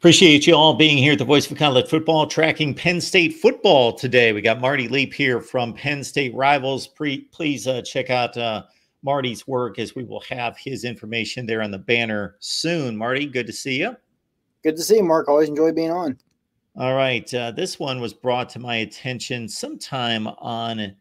Appreciate you all being here at the Voice of College Football, tracking Penn State football today. We got Marty Leap here from Penn State Rivals. Pre- please uh, check out uh, Marty's work as we will have his information there on the banner soon. Marty, good to see you. Good to see you, Mark. Always enjoy being on. All right. Uh, this one was brought to my attention sometime on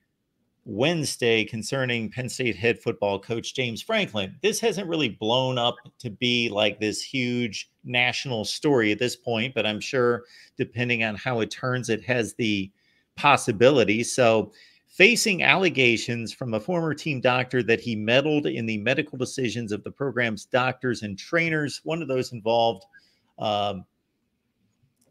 Wednesday concerning Penn State head football coach James Franklin. This hasn't really blown up to be like this huge national story at this point, but I'm sure depending on how it turns, it has the possibility. So, facing allegations from a former team doctor that he meddled in the medical decisions of the program's doctors and trainers, one of those involved um,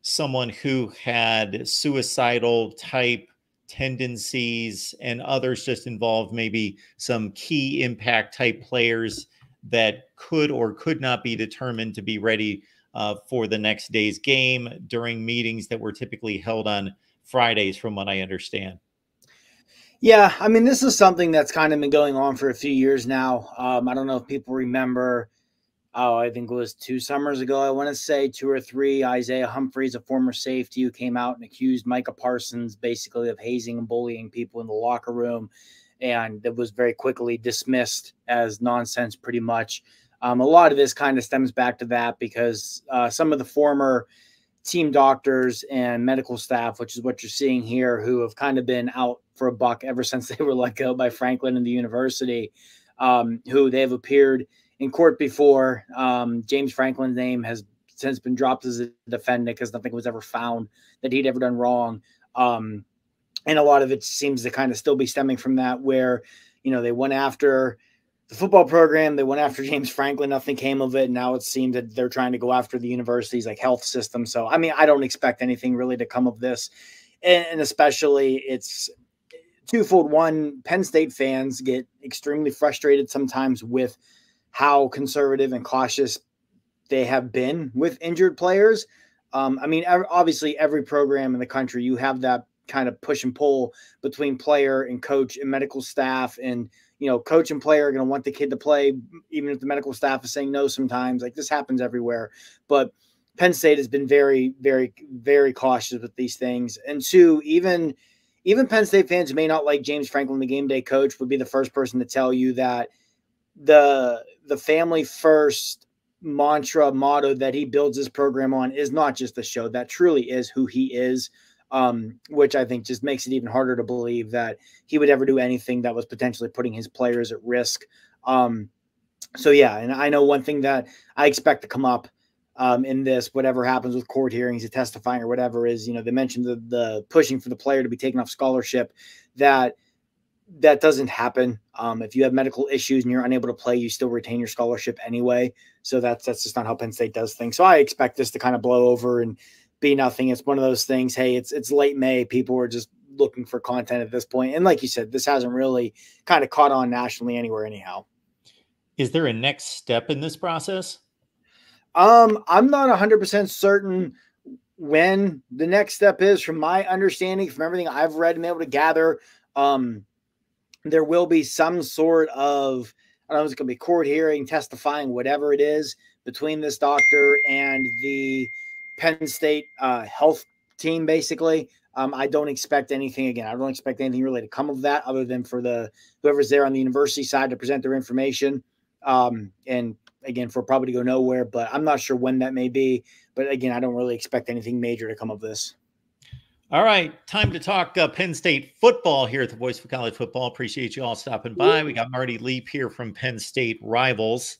someone who had suicidal type tendencies and others just involved maybe some key impact type players that could or could not be determined to be ready uh, for the next day's game during meetings that were typically held on Fridays, from what I understand. Yeah, I mean, this is something that's kind of been going on for a few years now. Um, I don't know if people remember oh, I think it was two summers ago, I want to say two or three. Isaiah Humphries, a former safety who came out and accused Micah Parsons basically of hazing and bullying people in the locker room. And it was very quickly dismissed as nonsense, pretty much. Um, a lot of this kind of stems back to that because uh, some of the former team doctors and medical staff, which is what you're seeing here, who have kind of been out for a buck ever since they were let go by Franklin and the university, um, who they have appeared in court before. Um, James Franklin's name has since been dropped as a defendant because nothing was ever found that he'd ever done wrong. Um, and a lot of it seems to kind of still be stemming from that, where you know they went after the football program, they went after James Franklin, nothing came of it. And now it seems that they're trying to go after the university's like health system. So I mean, I don't expect anything really to come of this, and, and especially it's twofold. One, Penn State fans get extremely frustrated sometimes with how conservative and cautious they have been with injured players. Um, I mean, obviously, every program in the country, you have that kind of push and pull between player and coach and medical staff. And, you know, coach and player are going to want the kid to play, even if the medical staff is saying no sometimes. Like this happens everywhere. But Penn State has been very, very, very cautious with these things. And two, even even Penn State fans may not like James Franklin, the game day coach, would be the first person to tell you that the the family first mantra motto that he builds his program on is not just a show that truly is who he is um, which i think just makes it even harder to believe that he would ever do anything that was potentially putting his players at risk. Um, so yeah and i know one thing that i expect to come up um, in this whatever happens with court hearings and testifying or whatever is you know they mentioned the, the pushing for the player to be taken off scholarship that that doesn't happen. Um, if you have medical issues and you're unable to play, you still retain your scholarship anyway. So that's that's just not how Penn State does things. So I expect this to kind of blow over and be nothing. It's one of those things. Hey, it's it's late May. People are just looking for content at this point. and like you said, this hasn't really kind of caught on nationally anywhere, anyhow. Is there a next step in this process? Um, I'm not 100 percent certain when the next step is. From my understanding, from everything I've read and been able to gather, um, there will be some sort of I don't know, it's going to be court hearing, testifying, whatever it is, between this doctor and the Penn State uh, health team, basically. Um, I don't expect anything again. I don't expect anything really to come of that, other than for the whoever's there on the university side to present their information. Um, and again, for probably to go nowhere, but I'm not sure when that may be. But again, I don't really expect anything major to come of this. All right, time to talk uh, Penn State football here at the Voice for College Football. Appreciate you all stopping by. We got Marty Leap here from Penn State Rivals.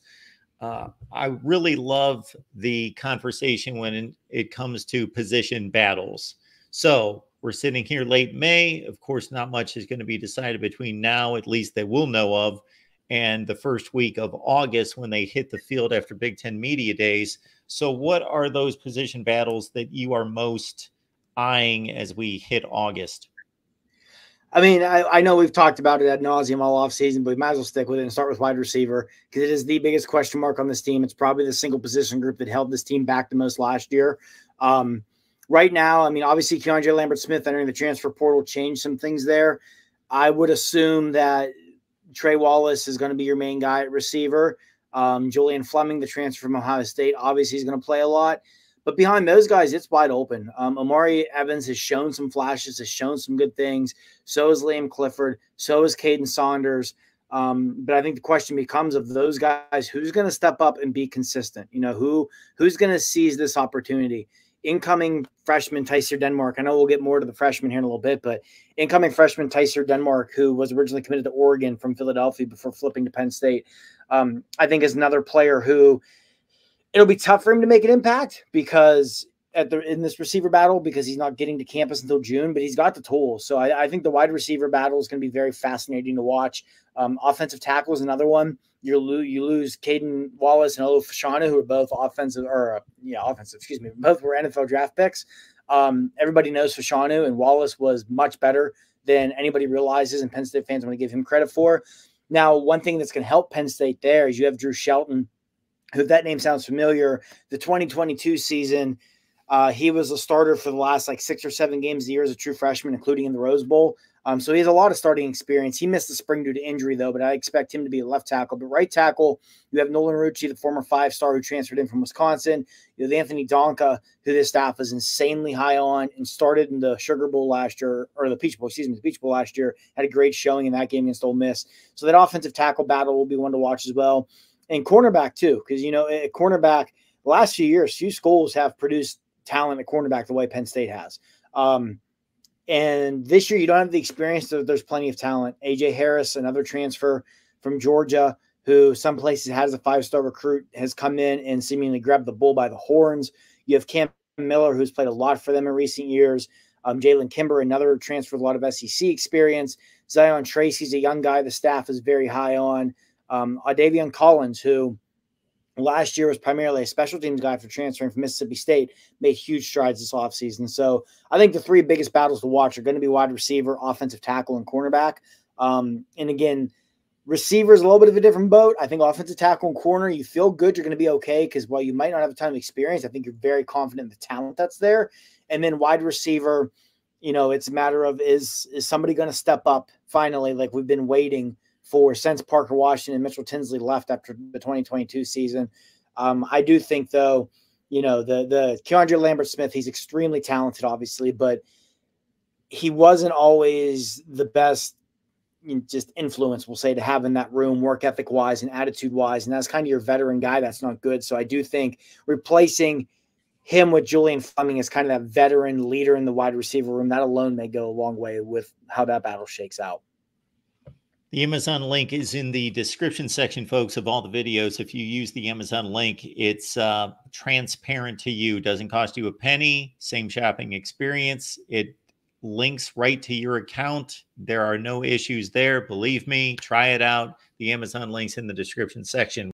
Uh, I really love the conversation when it comes to position battles. So we're sitting here late May. Of course, not much is going to be decided between now, at least that we'll know of, and the first week of August when they hit the field after Big Ten Media Days. So, what are those position battles that you are most eyeing as we hit August? I mean, I, I know we've talked about it ad nauseum all off season, but we might as well stick with it and start with wide receiver because it is the biggest question mark on this team. It's probably the single position group that held this team back the most last year. Um, right now, I mean, obviously, Keandre Lambert Smith entering the transfer portal changed some things there. I would assume that Trey Wallace is going to be your main guy at receiver. Um, Julian Fleming, the transfer from Ohio State, obviously, is going to play a lot. But behind those guys, it's wide open. Um, Omari Evans has shown some flashes, has shown some good things. So is Liam Clifford. So is Kaden Saunders. Um, but I think the question becomes of those guys, who's going to step up and be consistent? You know, who who's going to seize this opportunity? Incoming freshman Tyseer Denmark. I know we'll get more to the freshman here in a little bit, but incoming freshman Tyseer Denmark, who was originally committed to Oregon from Philadelphia before flipping to Penn State, um, I think is another player who it'll be tough for him to make an impact because at the in this receiver battle because he's not getting to campus until June, but he's got the tools. So I, I think the wide receiver battle is going to be very fascinating to watch. Um, offensive tackle is another one. You lose you lose Caedan Wallace and Olu Fashanu, who are both offensive or uh, yeah offensive. Excuse me, both were NFL draft picks. Um, everybody knows Fashanu and Wallace was much better than anybody realizes, and Penn State fans want to give him credit for. Now, one thing that's going to help Penn State there is you have Drew Shelton, who that name sounds familiar. The 2022 season uh, he was a starter for the last like six or seven games of the year as a true freshman, including in the Rose Bowl. Um, so he has a lot of starting experience. He missed the spring due to injury, though, but I expect him to be a left tackle. But right tackle, you have Nolan Rucci, the former five star who transferred in from Wisconsin. You have Anthony Donkoh, who this staff is insanely high on and started in the Sugar Bowl last year, or the Peach Bowl, excuse me, the Peach Bowl last year. Had a great showing in that game against Ole Miss. So that offensive tackle battle will be one to watch as well. And cornerback, too, because, you know, at cornerback, last few years, few schools have produced talent at cornerback the way Penn State has. Um, and this year, you don't have the experience. There's plenty of talent. AJ Harris, another transfer from Georgia, who some places has a five star recruit, has come in and seemingly grabbed the bull by the horns. You have Cam Miller, who's played a lot for them in recent years. Um, Jalen Kimber, another transfer with a lot of SEC experience. Zion Tracy's a young guy the staff is very high on. Um, Audavion Collins, who last year was primarily a special teams guy for transferring from Mississippi State, made huge strides this offseason. So I think the three biggest battles to watch are going to be wide receiver, offensive tackle, and cornerback. Um, and again, receiver is a little bit of a different boat. I think offensive tackle and corner, you feel good, you're going to be okay because while you might not have a ton of experience, I think you're very confident in the talent that's there. And then wide receiver, you know, it's a matter of is is somebody going to step up finally, like we've been waiting – for since Parker Washington and Mitchell Tinsley left after the 2022 season. Um, I do think though, you know, the the Keandre Lambert Smith, he's extremely talented, obviously, but he wasn't always the best you know, just influence, we'll say, to have in that room, work ethic wise and attitude wise. And that's kind of your veteran guy. That's not good. So I do think replacing him with Julian Fleming as kind of that veteran leader in the wide receiver room, that alone may go a long way with how that battle shakes out. The Amazon link is in the description section, folks, of all the videos. If you use the Amazon link, it's uh, transparent to you, doesn't cost you a penny, same shopping experience. It links right to your account. There are no issues there. Believe me, try it out. The Amazon links in the description section.